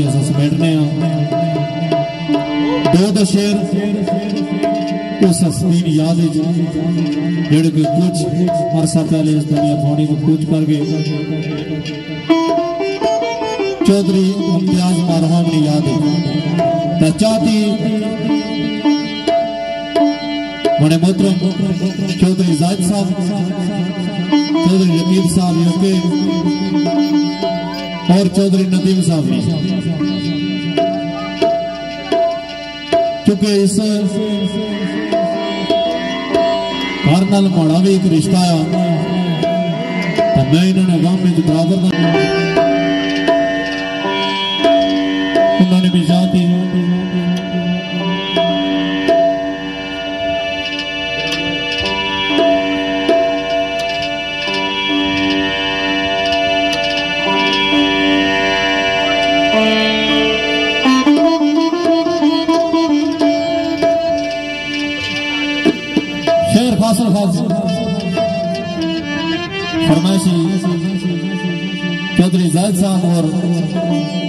کے اساں سمیٹنے ہیں دو دو شیر اس حسنین یاد جڑے کہ کچھ عرصہ پہلے اس دنیا پھوڑی کو کچھ کر گئے چودری امتیاز مارہام نے یاد ہے چاہتی بڑے محترم چودری زائد صاحب چودری رقیب صاحب یوکے اور چودری ندیم صاحب نے کیونکہ اس گھر نال ماڑا بھی ایک رشتہ آیا تو میں انہوں نے غم میں برابر دا چودری اور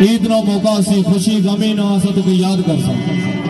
عید نو موقع سی خوشی غمی نو آسا تو کوئی یاد کر سکتے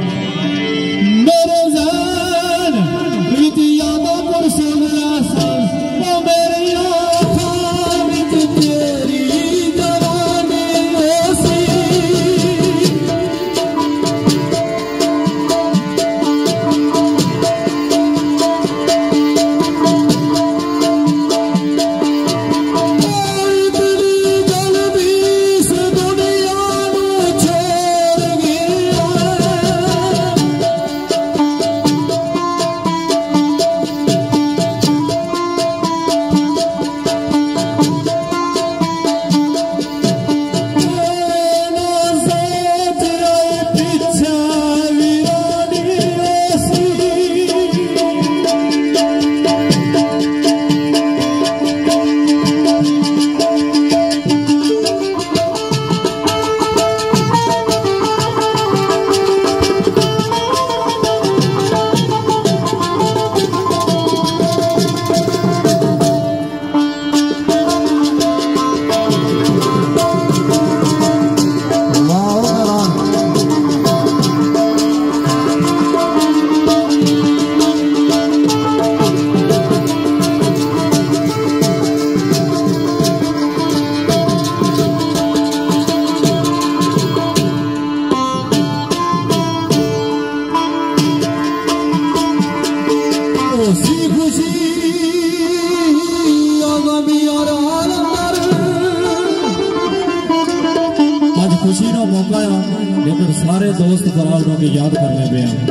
سارے دوست برابروں کی یاد کرنے پہ ہیں۔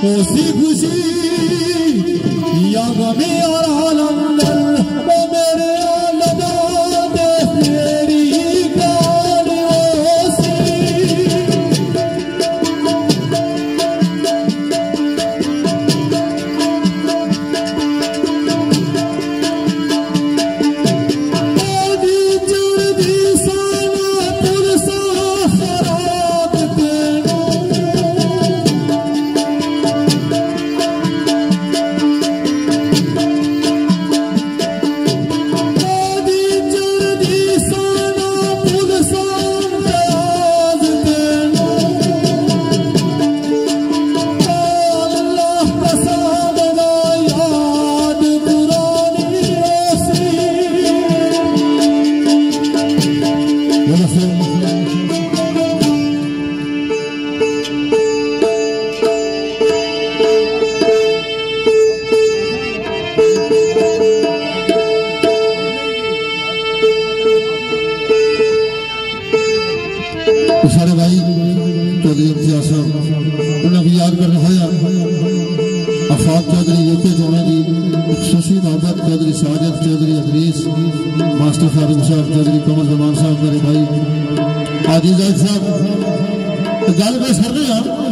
خوشی خوشی یا غمی اور ساجد چودھری ادریس ماسٹر خادم صاحب چودھری کمر زمان صاحب میرے بھائی، حاجی زید صاحب، گل میں سر رہے ہیں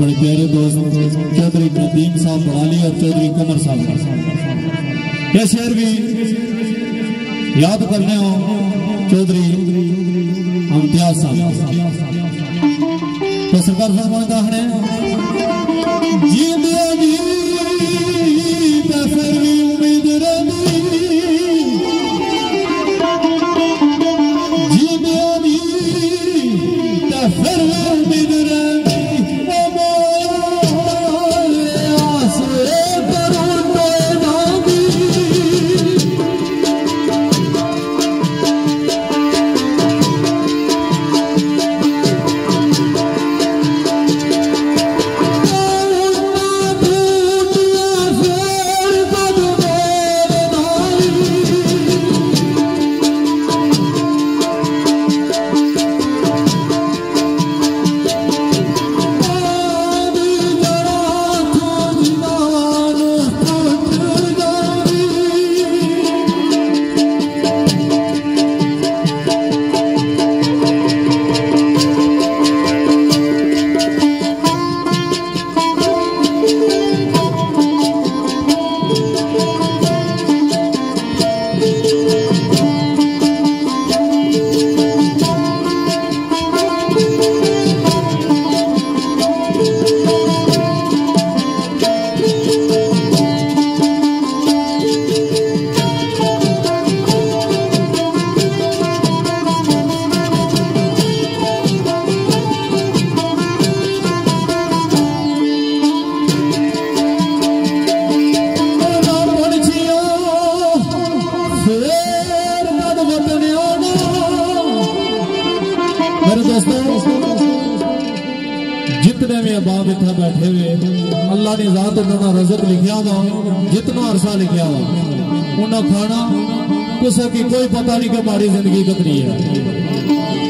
میرے بڑے پیارے دوست چودھری ندیم صاحب بڑالی اور چودھری کمر صاحب۔ یہ شہر بھی یاد کرنے ہو چودھری امتیاز صاحب۔ تو سرکار فرمائے جتنا لکھیا دا انہوں کھانا کسے کی کوئی پتہ نہیں کہ ماری زندگی کتنی ہے۔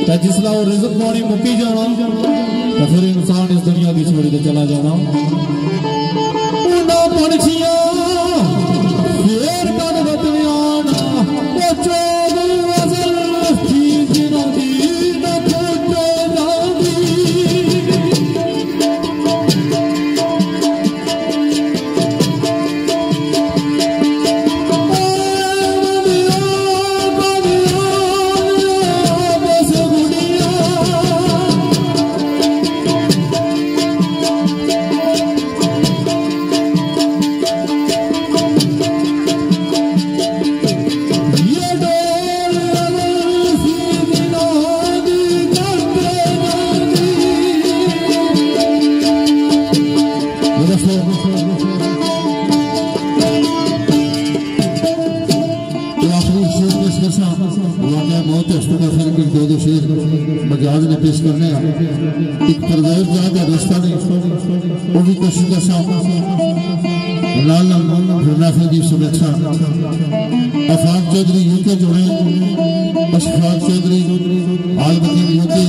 تو جس لیے وہ رزق پانی مکی جانا تو پھر انسان اس دنیا کی چھوڑی تو چلا جانا۔ انہوں پنچھیاں مجاز نے پیش کرنے ایک پرویز جہاں کا رشتہ نہیں، وہ بھی کوشش کا ساتھ لال محفل کی سمیکشا افاق چودھری یو کے جوڑے اشفاق چودھری، آل بکیر یو کے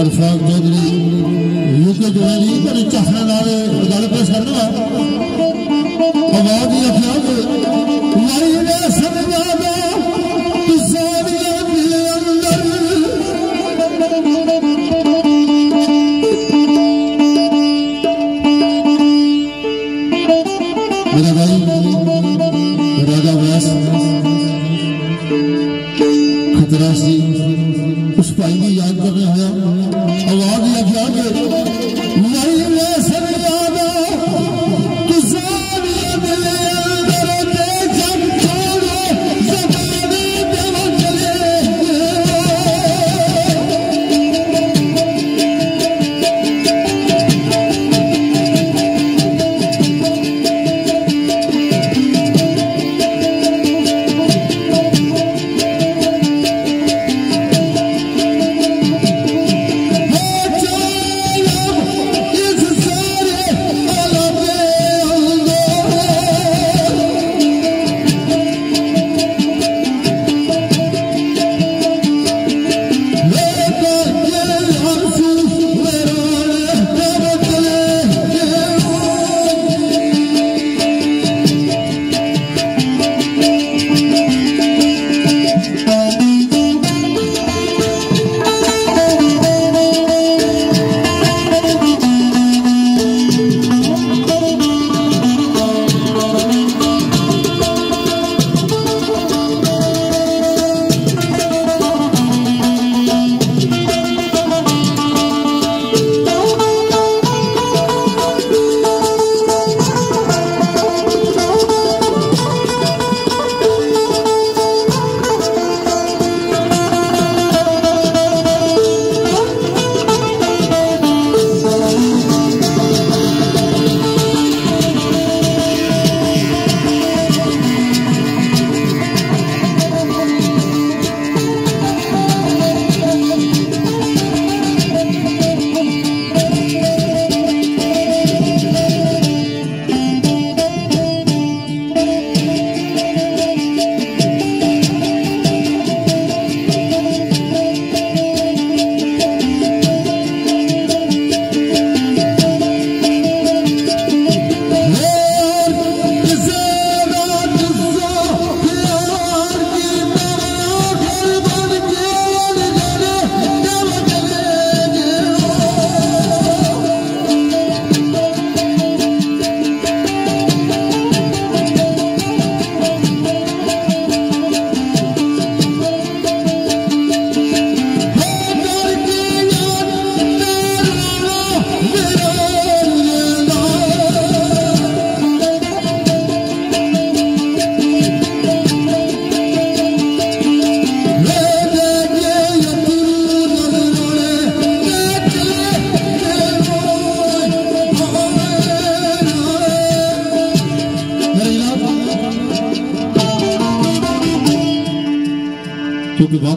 ارفاق چودھری۔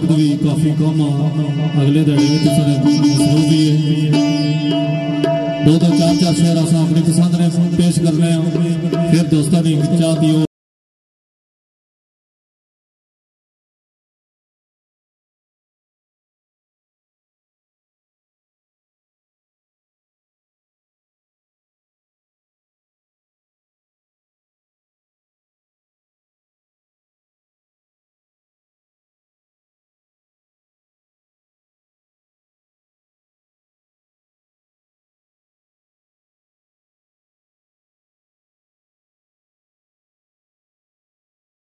وقت بھی کافی کم آ، اگلے دہڑے بھی تو سارے مصروف بھی ہے۔ دو دو چار چار شہر اصا اپنی پسند نے پیش کرنے ہیں۔ پھر دوستہ نہیں چاہتی ہو۔